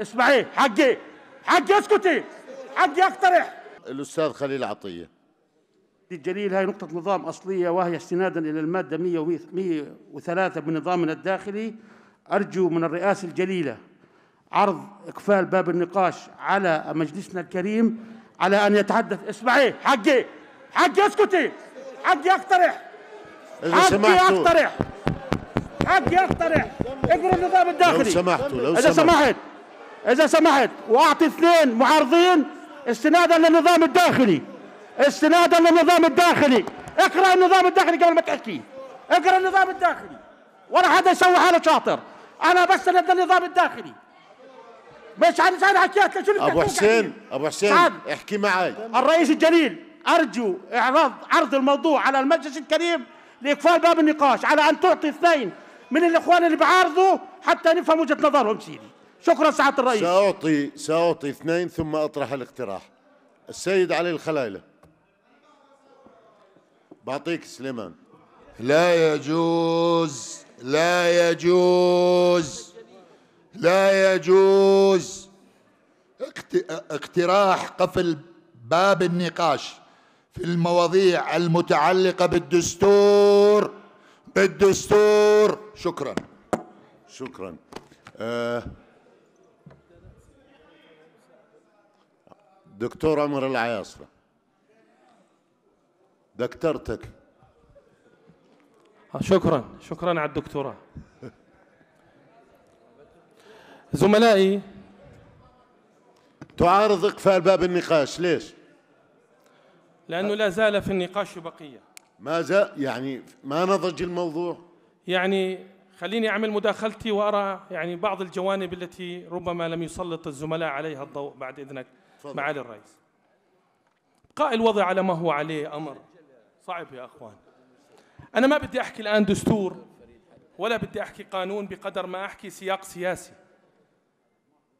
اسمعي حقي حقي اسكتي حقي اقترح. الأستاذ خليل عطية. الجليل هاي نقطة نظام أصلية وهي استنادا إلى المادة 103 من نظامنا الداخلي. أرجو من الرئاسة الجليلة عرض إقفال باب النقاش على مجلسنا الكريم على أن يتحدث. اسمعي حقي حقي اسكتي حقي أقترح إذا حقي أقترح حقي أقترح. اقرأ النظام الداخلي. لو سمحتوا لو إذا سمحتوا. سمحت. إذا سمحت وأعطي اثنين معارضين استنادا للنظام الداخلي استنادا للنظام الداخلي. اقرأ النظام الداخلي قبل ما تحكي. اقرأ النظام الداخلي. ولا حدا يسوي حاله شاطر. أنا بستند للنظام الداخلي. مش عن سعد حكيت لك شو اللي أبو بتحكوا حسين؟ أبو حسين سعد. احكي معي. الرئيس الجليل أرجو إعراض عرض الموضوع على المجلس الكريم لإقفال باب النقاش على أن تعطي اثنين من الإخوان اللي بيعارضوا حتى نفهم وجهة نظرهم سيدي. شكرا سعادة الرئيس. سأعطي سأعطي اثنين ثم أطرح الاقتراح. السيد علي الخلايلة بعطيك سليمان. لا يجوز لا يجوز لا يجوز. اقت- اقتراح قفل باب النقاش في المواضيع المتعلقة بالدستور بالدستور. شكرا. شكرا. آه دكتور عمر العياصرة دكتورتك شكرا شكرا على الدكتوراه. زملائي تعارض إقفال باب النقاش ليش؟ لأنه لا زال في النقاش بقية. ماذا؟ يعني ما نضج الموضوع؟ يعني خليني أعمل مداخلتي وأرى يعني بعض الجوانب التي ربما لم يسلط الزملاء عليها الضوء بعد تفضل. معالي الرئيس. بقاء الوضع على ما هو عليه أمر. صعب يا أخوان. أنا ما بدي أحكي الآن دستور ولا بدي أحكي قانون بقدر ما أحكي سياق سياسي.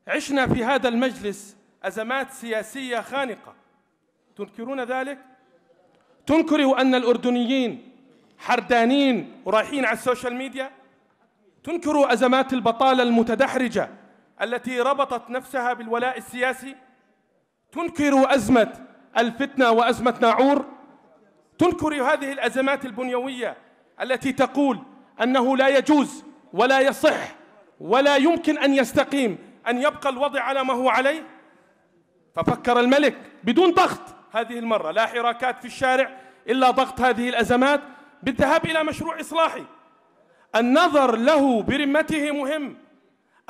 عشنا في هذا المجلس أزمات سياسية خانقة. تنكرون ذلك؟ تنكروا أن الأردنيين حردانين ورايحين على السوشيال ميديا؟ تنكروا أزمات البطالة المتدحرجة التي ربطت نفسها بالولاء السياسي؟ تنكروا أزمة الفتنة وأزمة ناعور؟ تنكروا هذه الأزمات البنيوية التي تقول أنه لا يجوز ولا يصح ولا يمكن أن يستقيم أن يبقى الوضع على ما هو عليه؟ ففكر الملك بدون ضغط هذه المرة لا حراكات في الشارع إلا ضغط هذه الأزمات بالذهاب إلى مشروع إصلاحي. النظر له برمته مهم.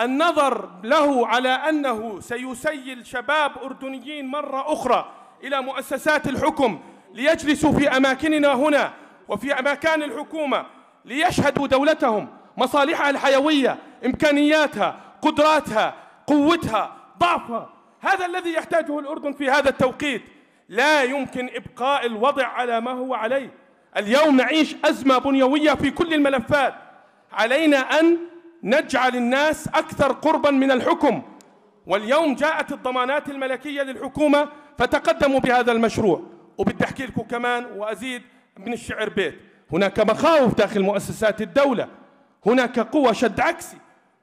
النظر له على أنه سيسيل شباب أردنيين مرة أخرى إلى مؤسسات الحكم ليجلسوا في أماكننا هنا وفي أماكن الحكومة ليشهدوا دولتهم مصالحها الحيوية إمكانياتها قدراتها قوتها ضعفها. هذا الذي يحتاجه الأردن في هذا التوقيت. لا يمكن إبقاء الوضع على ما هو عليه. اليوم نعيش أزمة بنيوية في كل الملفات. علينا أن نجعل الناس أكثر قربا من الحكم. واليوم جاءت الضمانات الملكية للحكومة فتقدموا بهذا المشروع. وبدي أحكي لكم كمان وأزيد من الشعر بيت. هناك مخاوف داخل مؤسسات الدولة. هناك قوة شد عكسي.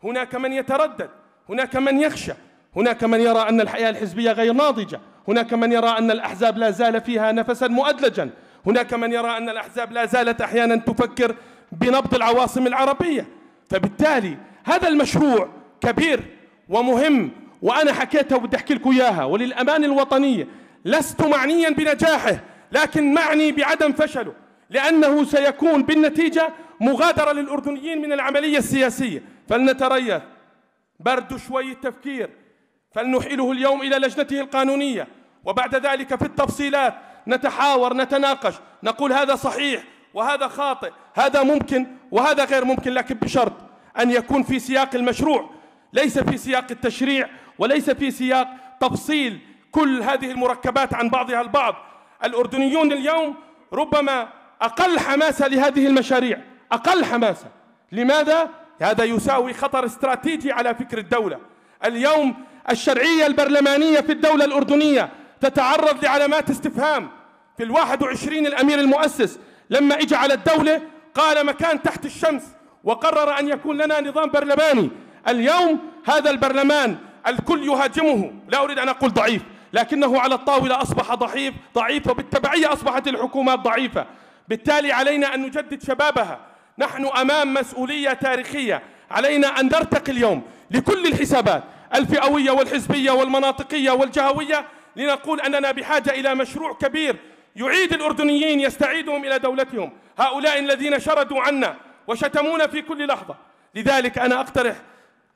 هناك من يتردد. هناك من يخشى. هناك من يرى أن الحياة الحزبية غير ناضجة. هناك من يرى أن الأحزاب لا زال فيها نفسا مؤدلجا. هناك من يرى أن الأحزاب لا زالت أحيانا تفكر بنبض العواصم العربية. فبالتالي هذا المشروع كبير ومهم وأنا حكيتها وبدي أحكي لكم إياها. وللأمان الوطنية لست معنيا بنجاحه لكن معني بعدم فشله لأنه سيكون بالنتيجة مغادرة للأردنيين من العملية السياسية. فلنتريث برد شوي التفكير فلنحيله اليوم إلى لجنته القانونية. وبعد ذلك في التفصيلات نتحاور نتناقش نقول هذا صحيح وهذا خاطئ هذا ممكن وهذا غير ممكن لكن بشرط أن يكون في سياق المشروع ليس في سياق التشريع وليس في سياق تفصيل كل هذه المركبات عن بعضها البعض. الأردنيون اليوم ربما أقل حماسة لهذه المشاريع أقل حماسة. لماذا؟ هذا يساوي خطر استراتيجي على فكر الدولة. اليوم الشرعية البرلمانية في الدولة الأردنية تتعرض لعلامات استفهام. في الواحد وعشرين الأمير المؤسس لما إجى على الدولة قال مكان تحت الشمس. وقرر أن يكون لنا نظام برلماني. اليوم هذا البرلمان الكل يهاجمه. لا أريد أن أقول ضعيف لكنه على الطاولة أصبح ضعيف ضعيف وبالتبعية أصبحت الحكومات ضعيفة. بالتالي علينا أن نجدد شبابها. نحن أمام مسؤولية تاريخية. علينا أن نرتقي اليوم لكل الحسابات الفئوية والحزبية والمناطقية والجهوية لنقول أننا بحاجة إلى مشروع كبير يعيد الأردنيين يستعيدهم إلى دولتهم. هؤلاء الذين شردوا عنا وشتمونا في كل لحظة. لذلك أنا أقترح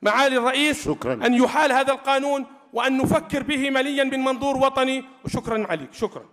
معالي الرئيس شكراً. أن يحال هذا القانون وأن نفكر به مليا من منظور وطني. وشكرا عليك. شكرا.